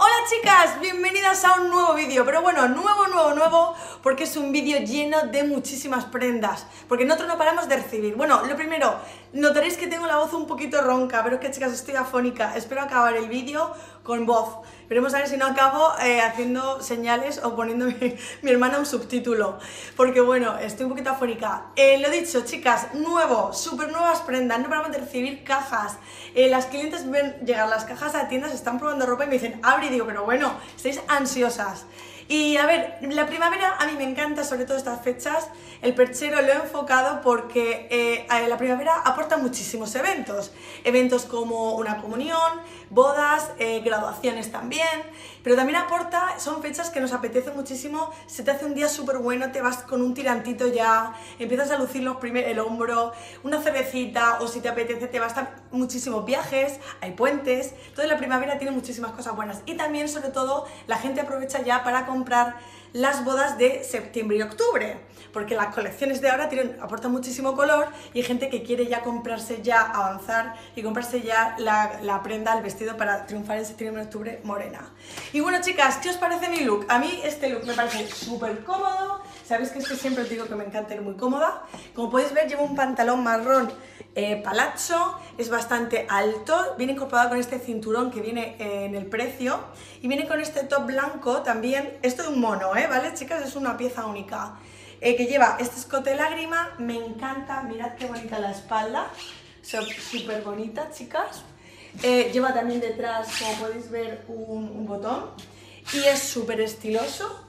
Hola chicas, bienvenidas a un nuevo vídeo, pero bueno, nuevo, nuevo, nuevo, porque es un vídeo lleno de muchísimas prendas, porque nosotros no paramos de recibir. Bueno, lo primero, notaréis que tengo la voz un poquito ronca, pero es que chicas, estoy afónica, espero acabar el vídeo con voz. Veremos a ver si no acabo eh, haciendo señales o poniendo mi, mi, hermana un subtítulo, porque bueno, estoy un poquito afónica. Eh, lo dicho, chicas, nuevo, súper nuevas prendas, no paramos de recibir cajas. Eh, las clientes ven llegar las cajas a tiendas, están probando ropa y me dicen, abre y digo, pero bueno, estáis ansiosas. Y a ver, la primavera a mí me encanta, sobre todo estas fechas. El perchero lo he enfocado porque eh, la primavera aporta muchísimos eventos. Eventos como una comunión, bodas, eh, graduaciones también. Pero también aporta, son fechas que nos apetece muchísimo. Se te hace un día súper bueno, te vas con un tirantito ya, empiezas a lucir los primer, el hombro, una cervecita, o si te apetece, te vas a muchísimos viajes, hay puentes. Entonces la primavera tiene muchísimas cosas buenas. Y también, sobre todo, la gente aprovecha ya para comprar las bodas de septiembre y octubre, porque las colecciones de ahora tienen, aportan muchísimo color y hay gente que quiere ya comprarse ya, avanzar y comprarse ya la, prenda, el vestido para triunfar en septiembre y octubre morena. Y bueno chicas, ¿qué os parece mi look? A mí este look me parece súper cómodo, sabéis que es siempre os digo que me encanta ir muy cómoda. Como podéis ver llevo un pantalón marrón eh, palazzo, es bastante alto, viene incorporado con este cinturón que viene eh, en el precio y viene con este top blanco también, esto de un mono, ¿eh? ¿Vale chicas? Es una pieza única. Que lleva este escote lágrima, me encanta, mirad qué bonita la espalda, súper bonita chicas. lleva también detrás, como podéis ver, un, un botón y es súper estiloso,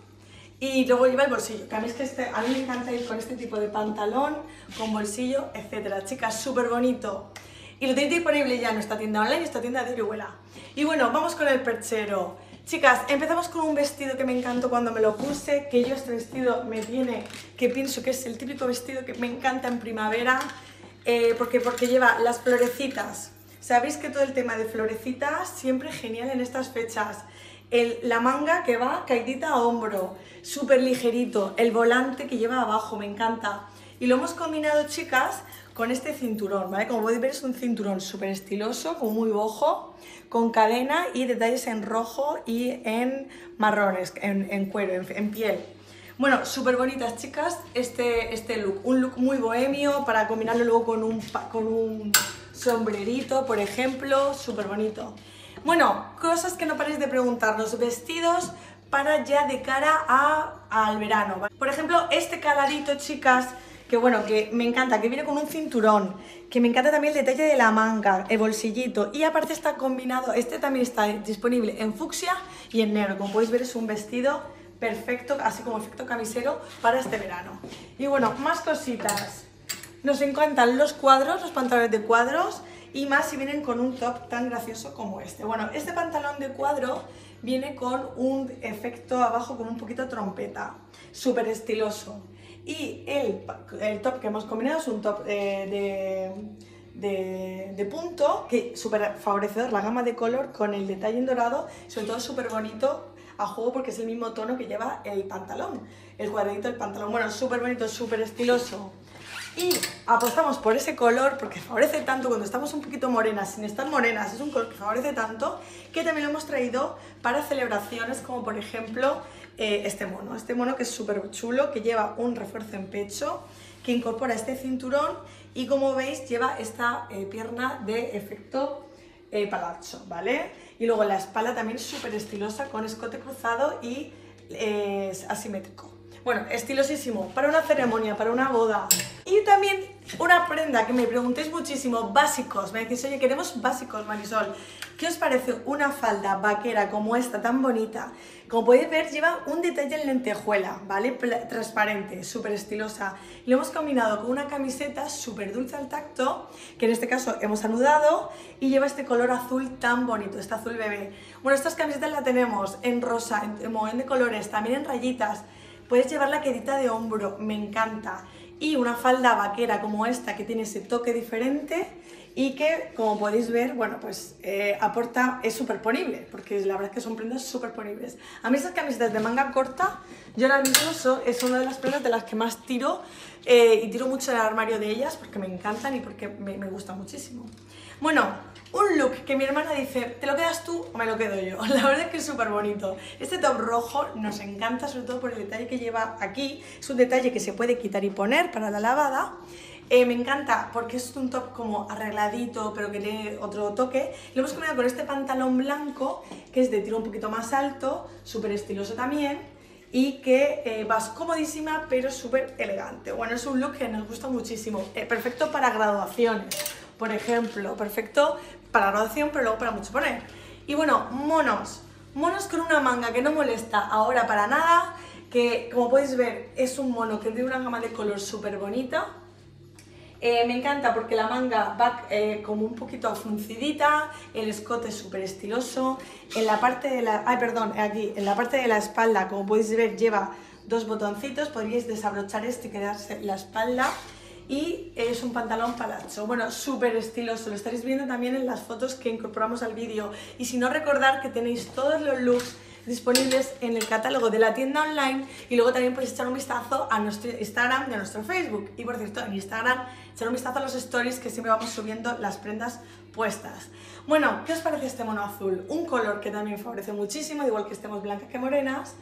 y luego lleva el bolsillo, que a mí, que este, a mí me encanta ir con este tipo de pantalón, con bolsillo, etcétera. Chicas, súper bonito. Y lo tenéis disponible ya en nuestra tienda online, esta tienda de Orihuela. Y bueno, vamos con el perchero. Chicas, empezamos con un vestido que me encantó cuando me lo puse, que yo este vestido me tiene, que pienso que es el típico vestido que me encanta en primavera, eh, porque, porque lleva las florecitas. Sabéis que todo el tema de florecitas siempre genial en estas fechas la manga que va caidita a hombro, súper ligerito, el volante que lleva abajo, me encanta. Y lo hemos combinado, chicas, con este cinturón, ¿vale? Como podéis ver es un cinturón súper estiloso, como muy bojo, con cadena y detalles en rojo y en marrones, en, cuero, en, piel. Bueno, súper bonitas, chicas, este, este look. Un look muy bohemio para combinarlo luego con un, con un sombrerito, por ejemplo, súper bonito. Bueno, cosas que no paréis de preguntarnos, vestidos para ya de cara a, al verano. Por ejemplo, este caladito, chicas, que bueno, que me encanta, que viene con un cinturón, que me encanta también el detalle de la manga, el bolsillito, y aparte está combinado, este también está disponible en fucsia y en negro, como podéis ver es un vestido perfecto, así como efecto camisero para este verano. Y bueno, más cositas. Nos encantan los cuadros, los pantalones de cuadros, y más si vienen con un top tan gracioso como este. Bueno, este pantalón de cuadro viene con un efecto abajo como un poquito trompeta, súper estiloso. Y el, el, top que hemos combinado es un top eh, de, de, punto, que súper favorecedor, la gama de color con el detalle en dorado, sobre todo súper bonito a juego porque es el mismo tono que lleva el pantalón, el cuadradito del pantalón. Bueno, súper bonito, súper estiloso y apostamos por ese color porque favorece tanto cuando estamos un poquito morenas, sin estar morenas, es un color que favorece tanto que también lo hemos traído para celebraciones como por ejemplo eh, este mono, este mono que es súper chulo, que lleva un refuerzo en pecho, que incorpora este cinturón y como veis lleva esta eh, pierna de efecto eh, palazzo, ¿vale? Y luego la espalda también súper estilosa con escote cruzado y asimétrico. Bueno, estilosísimo, para una ceremonia, para una boda. Y también una prenda que me preguntéis muchísimo, básicos. Me decís, oye, queremos básicos, Marisol. ¿Qué os parece una falda vaquera como esta, tan bonita? Como podéis ver, lleva un detalle en lentejuela, ¿vale? Transparente, súper estilosa. Lo hemos combinado con una camiseta súper dulce al tacto, que en este caso hemos anudado, y lleva este color azul tan bonito, este azul bebé. Bueno, estas camisetas las tenemos en rosa, en, en de colores, también en rayitas. Puedes llevar la quedita de hombro, me encanta. Y una falda vaquera como esta que tiene ese toque diferente y que, como podéis ver, bueno, pues eh, aporta, es súper ponible, porque la verdad es que son prendas súper ponibles. A mí esas camisetas de manga corta, yo ahora mismo es una de las prendas de las que más tiro eh, y tiro mucho el armario de ellas porque me encantan y porque me, me gustan muchísimo. Bueno, un look que mi hermana dice, ¿te lo quedas tú o me lo quedo yo? La verdad es que es súper bonito. Este top rojo nos encanta, sobre todo por el detalle que lleva aquí. Es un detalle que se puede quitar y poner para la lavada. Eh, me encanta porque es un top como arregladito, pero que tiene otro toque. Lo hemos combinado con este pantalón blanco, que es de tiro un poquito más alto, súper estiloso también, y que eh, vas comodísima, pero súper elegante. Bueno, es un look que nos gusta muchísimo. Eh, perfecto para graduaciones, por ejemplo. Perfecto para graduación, pero luego para mucho poner. Y bueno, monos. Monos con una manga que no molesta ahora para nada, que como podéis ver es un mono que tiene una gama de color súper bonita eh, me encanta porque la manga va eh, como un poquito fruncidita, el escote es súper estiloso, en la parte de la... ay perdón, aquí, en la parte de la espalda, como podéis ver, lleva dos botoncitos, podríais desabrochar este y quedarse la espalda y es un pantalón palacho, bueno, súper estiloso, lo estaréis viendo también en las fotos que incorporamos al vídeo y si no recordar que tenéis todos los looks disponibles en el catálogo de la tienda online y luego también podéis echar un vistazo a nuestro Instagram y a nuestro Facebook. Y por cierto, en Instagram echar un vistazo a los stories que siempre vamos subiendo las prendas puestas. Bueno, ¿qué os parece este mono azul? Un color que también favorece muchísimo, igual que estemos blancas que morenas.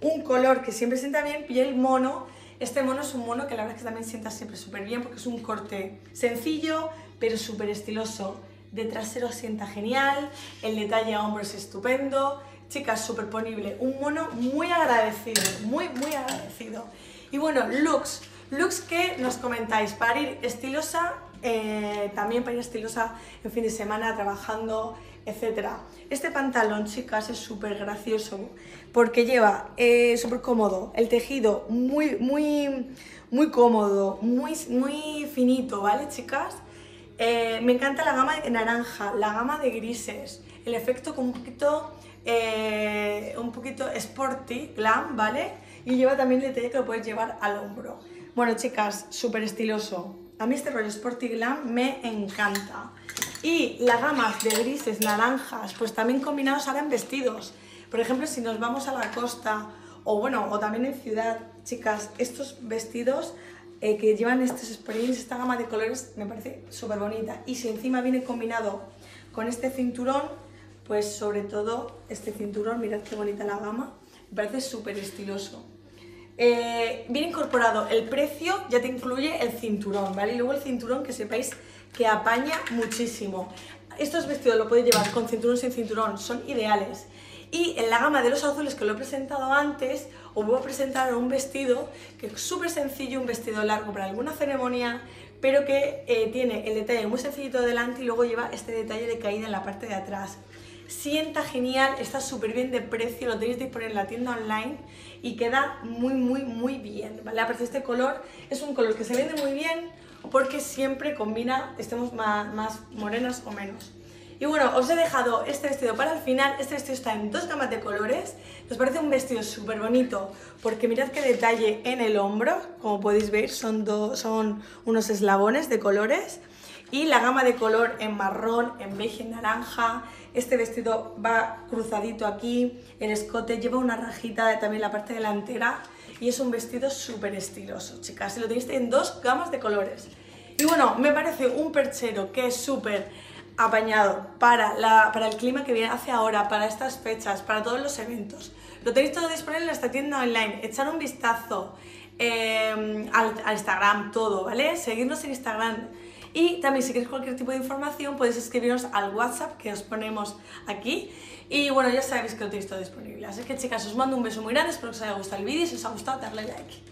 Un color que siempre sienta bien, piel mono. Este mono es un mono que la verdad es que también sienta siempre súper bien porque es un corte sencillo, pero súper estiloso. De trasero sienta genial, el detalle a hombros es estupendo, Chicas, superponible. Un mono muy agradecido, muy, muy agradecido. Y bueno, looks. Looks que nos comentáis para ir estilosa, eh, también para ir estilosa en fin de semana, trabajando, etc. Este pantalón, chicas, es súper gracioso porque lleva eh, súper cómodo, el tejido muy, muy, muy cómodo, muy, muy finito, ¿vale, chicas? Eh, me encanta la gama de naranja, la gama de grises, el efecto con un poquito eh, un poquito sporty, glam, ¿vale? Y lleva también el detalle que lo puedes llevar al hombro. Bueno, chicas, súper estiloso. A mí este rollo sporty glam me encanta. Y las gamas de grises, naranjas, pues también combinados ahora en vestidos. Por ejemplo, si nos vamos a la costa o bueno, o también en ciudad, chicas, estos vestidos eh, que llevan estos springs, esta gama de colores, me parece súper bonita. Y si encima viene combinado con este cinturón, pues sobre todo este cinturón, mirad qué bonita la gama, me parece súper estiloso. Eh, viene incorporado el precio, ya te incluye el cinturón, ¿vale? Y luego el cinturón que sepáis que apaña muchísimo. Estos vestidos lo podéis llevar con cinturón sin cinturón, son ideales. Y en la gama de los azules que lo he presentado antes, os voy a presentar un vestido que es súper sencillo, un vestido largo para alguna ceremonia, pero que eh, tiene el detalle muy sencillito delante y luego lleva este detalle de caída en la parte de atrás sienta genial, está súper bien de precio, lo tenéis disponible en la tienda online y queda muy, muy, muy bien, ¿vale? Aparte este color es un color que se vende muy bien porque siempre combina, estemos más, más morenas o menos. Y bueno, os he dejado este vestido para el final, este vestido está en dos gamas de colores, nos parece un vestido súper bonito porque mirad qué detalle en el hombro, como podéis ver son, son unos eslabones de colores y la gama de color en marrón, en beige, en naranja. Este vestido va cruzadito aquí, el escote lleva una rajita también la parte delantera y es un vestido súper estiloso, chicas. Y lo tenéis en dos gamas de colores. Y bueno, me parece un perchero que es súper apañado para, la, para el clima que viene hace ahora, para estas fechas, para todos los eventos. Lo tenéis todo disponible en esta tienda online. Echar un vistazo eh, al Instagram, todo, ¿vale? Seguirnos en Instagram y también si queréis cualquier tipo de información podéis escribirnos al WhatsApp que os ponemos aquí. Y bueno, ya sabéis que lo tenéis todo disponible. Así que chicas, os mando un beso muy grande, espero que os haya gustado el vídeo y si os ha gustado darle like.